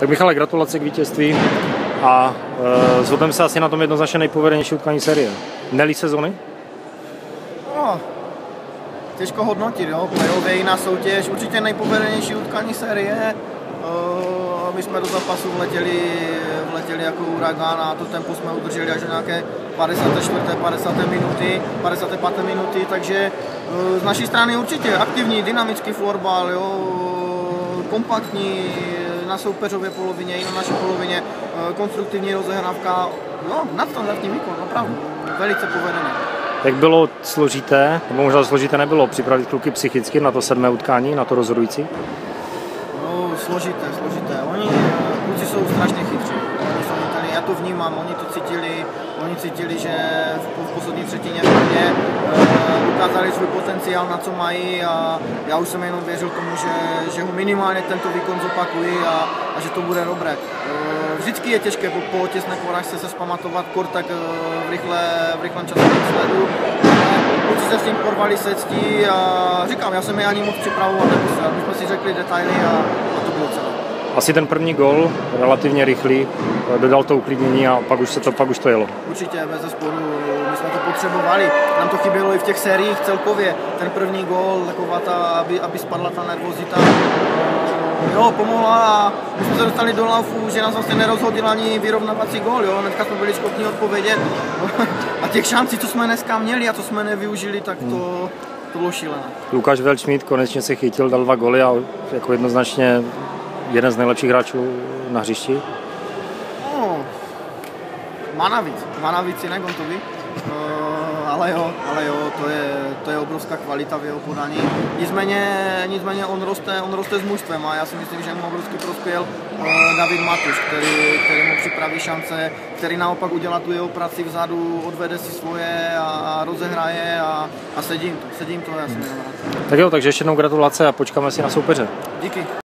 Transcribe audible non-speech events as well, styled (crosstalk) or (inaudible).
Tak Michale, gratulace k vítězství a e, zhodneme se asi na tom jednoznačně nejpovedenější utkání série. Nelí sezony? No, těžko hodnotit, jo. Playoff je jiná soutěž, určitě nejpovedenější utkání série. Uh, my jsme do zápasu vletěli, vletěli jako uragán a to tempo jsme udrželi až do nějaké 54. 50. minuty, 55. minuty, takže uh, z naší strany určitě aktivní, dynamický florbal, jo, kompaktní, na soupeřově polovině i na naší polovině, uh, konstruktivní rozehrávka, no, nadstandardní výkon, opravdu, velice povedený. Jak bylo složité, nebo možná složité nebylo, připravit kluky psychicky na to sedmé utkání, na to rozhodující? No, složité, složité. Oni, kluci jsou strašně chytří. Já to vnímám, oni to cítili, oni cítili, že v, poslední třetině hlavně uh, ukázali svůj potenciál, na co mají a já už jsem jenom věřil tomu, že, že ho minimálně tento výkon zopakují a, a že to bude dobré. Uh, vždycky je těžké po, po těsné porážce se zpamatovat kor tak uh, v, rychle, v rychlém časovém sledu. Kluci se s tím porvali se ctí a říkám, já jsem je ani moc připravovat nemusel. My jsme si řekli detaily a, a to bylo celé. Asi ten první gol, relativně rychlý, dodal to uklidnění a pak už, se to, pak už to jelo. Určitě, bez zesporu, my jsme to potřebovali. Nám to chybělo i v těch sériích celkově. Ten první gol, taková ta, aby, aby spadla ta nervozita. Jo, pomohla a my jsme se dostali do laufu, že nás vlastně nerozhodil ani vyrovnávací gol, jo. Hnedka jsme byli schopni odpovědět. (laughs) A těch šancí, co jsme dneska měli a co jsme nevyužili, tak to, to bylo šílené. Lukáš Velčmít konečně se chytil, dal dva goly a jako jednoznačně jeden z nejlepších hráčů na hřišti. No, má navíc, má navíc jinak on to ví. Uh, ale jo, ale jo, to je, to je obrovská kvalita v jeho podání. Nicméně, nicméně on, roste, on roste s mužstvem a já si myslím, že mu obrovský prospěl uh, David Matuš, který, který mu připraví šance, který naopak udělá tu jeho práci vzadu, odvede si svoje a, a rozehraje a, a sedím to, sedím to, já jsem hmm. Tak jo, takže ještě jednou gratulace a počkáme si na soupeře. Díky.